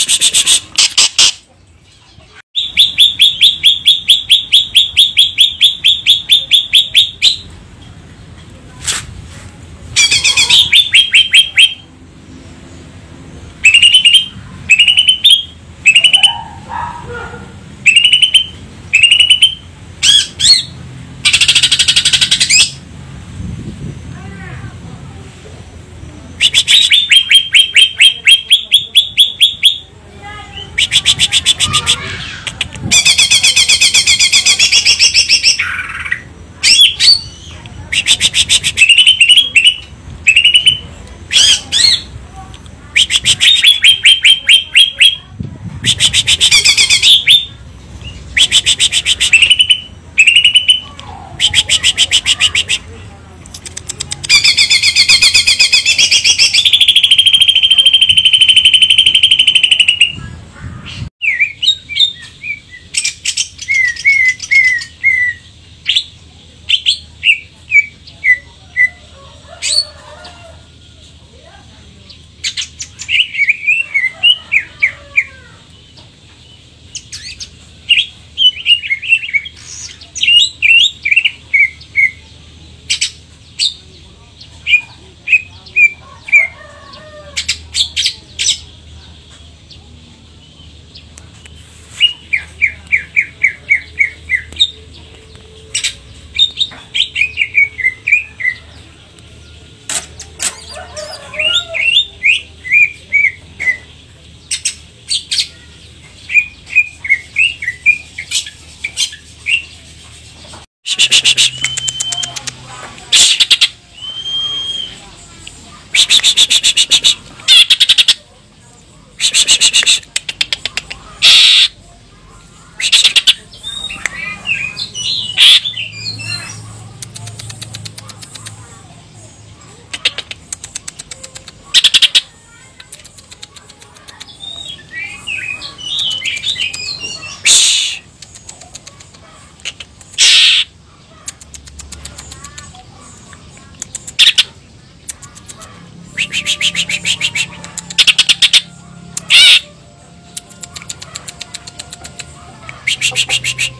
shh, shh, shh, shh. Shh, shh, shh, shh, shh, shh, shh.